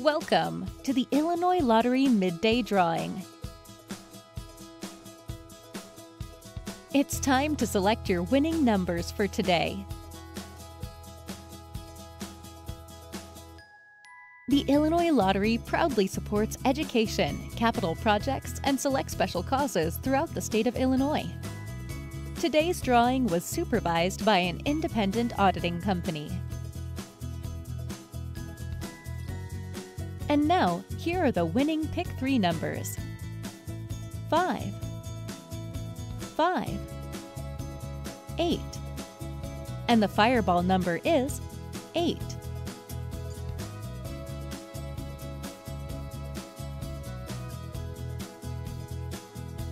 Welcome to the Illinois Lottery Midday Drawing. It's time to select your winning numbers for today. The Illinois Lottery proudly supports education, capital projects, and select special causes throughout the state of Illinois. Today's drawing was supervised by an independent auditing company. And now, here are the winning Pick 3 numbers. 5, 5, 8, and the fireball number is 8.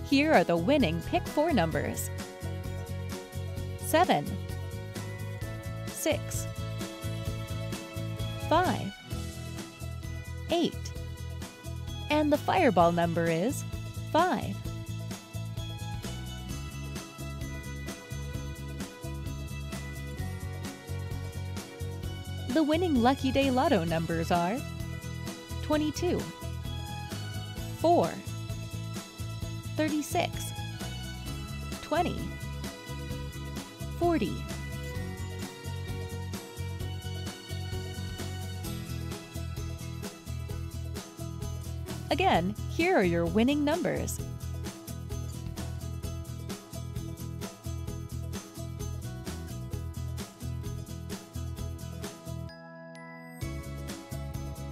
Here are the winning Pick 4 numbers. 7, 6, 5, 8. And the fireball number is 5. The winning Lucky Day Lotto numbers are 22, 4, 36, 20, 40, Again, here are your winning numbers.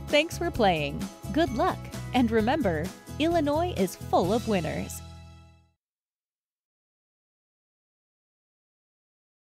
Thanks for playing. Good luck. And remember, Illinois is full of winners.